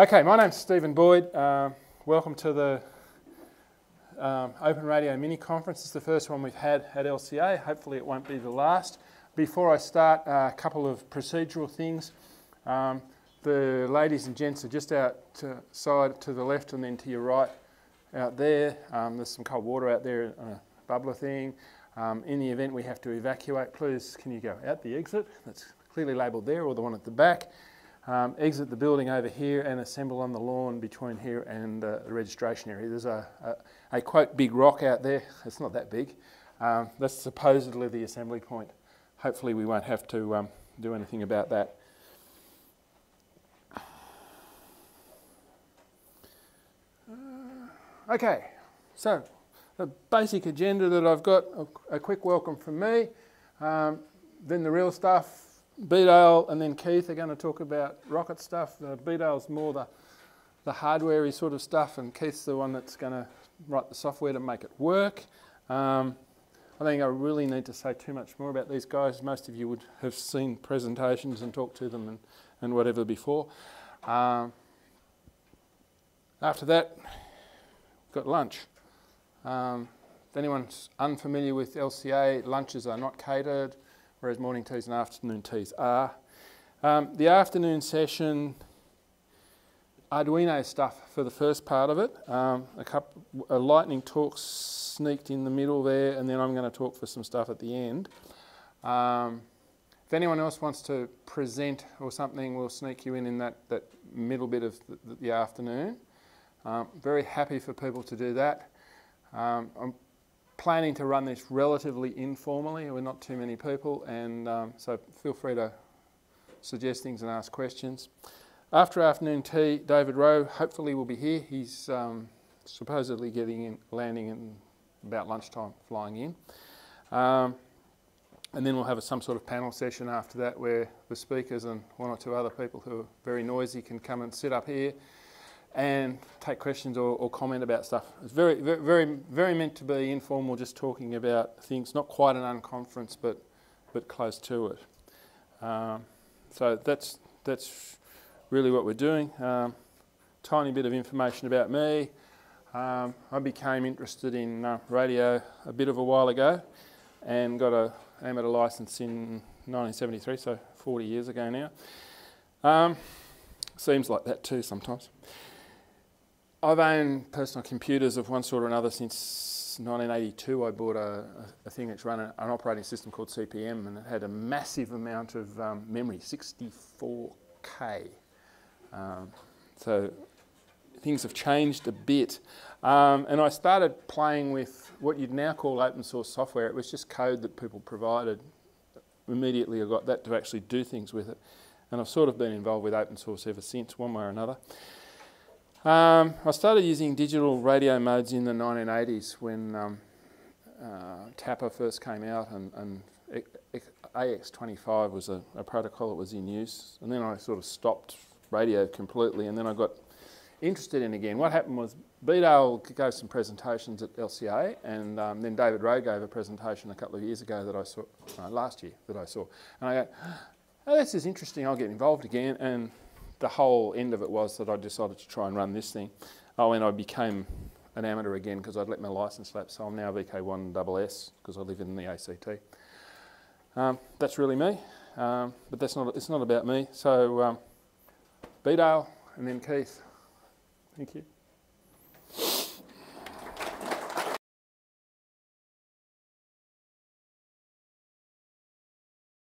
Okay, my name's Stephen Boyd. Uh, welcome to the um, Open Radio Mini Conference. It's the first one we've had at LCA. Hopefully, it won't be the last. Before I start, uh, a couple of procedural things. Um, the ladies and gents are just outside to the left and then to your right out there. Um, there's some cold water out there, a bubbler thing. Um, in the event we have to evacuate, please can you go out the exit that's clearly labelled there or the one at the back. Um, exit the building over here and assemble on the lawn between here and uh, the registration area. There's a, a, a, quite big rock out there. It's not that big. Um, that's supposedly the assembly point. Hopefully we won't have to um, do anything about that. Uh, okay, so the basic agenda that I've got, a, a quick welcome from me, um, then the real stuff, Bdale and then Keith are going to talk about rocket stuff. Uh, Bdale's more the, the hardware sort of stuff, and Keith's the one that's going to write the software to make it work. Um, I think I really need to say too much more about these guys. Most of you would have seen presentations and talked to them and, and whatever before. Um, after that, we've got lunch. Um, if anyone's unfamiliar with LCA, lunches are not catered whereas morning teas and afternoon teas are. Um, the afternoon session, Arduino stuff for the first part of it. Um, a, couple, a lightning talk sneaked in the middle there, and then I'm going to talk for some stuff at the end. Um, if anyone else wants to present or something, we'll sneak you in in that, that middle bit of the, the afternoon. Um, very happy for people to do that. Um, I'm planning to run this relatively informally. We're not too many people, and um, so feel free to suggest things and ask questions. After afternoon tea, David Rowe hopefully will be here. He's um, supposedly getting in, landing in about lunchtime, flying in. Um, and then we'll have a, some sort of panel session after that where the speakers and one or two other people who are very noisy can come and sit up here and take questions or, or, comment about stuff. It's very, very, very, very meant to be informal, just talking about things, not quite an unconference, but, but close to it. Um, so that's, that's really what we're doing. Um, tiny bit of information about me. Um, I became interested in uh, radio a bit of a while ago and got a amateur license in 1973, so 40 years ago now. Um, seems like that too sometimes. I've owned personal computers of one sort or another since 1982. I bought a, a thing that's run an operating system called CP/M, and it had a massive amount of um, memory, 64k. Um, so things have changed a bit. Um, and I started playing with what you'd now call open source software. It was just code that people provided. Immediately I got that to actually do things with it. And I've sort of been involved with open source ever since, one way or another. Um, I started using digital radio modes in the 1980s when um, uh, TAPR first came out and, and AX25 was a, a, protocol that was in use. And then I sort of stopped radio completely and then I got interested in again. What happened was Bdale gave some presentations at LCA and um, then David Rowe gave a presentation a couple of years ago that I saw, uh, last year that I saw. And I go, oh, this is interesting, I'll get involved again. And the whole end of it was that I decided to try and run this thing. Oh, and I became an amateur again because I'd let my license lapse, so I'm now VK1SS because I live in the ACT. Um, that's really me, um, but that's not, it's not about me. So, um, Bdale and then Keith. Thank you.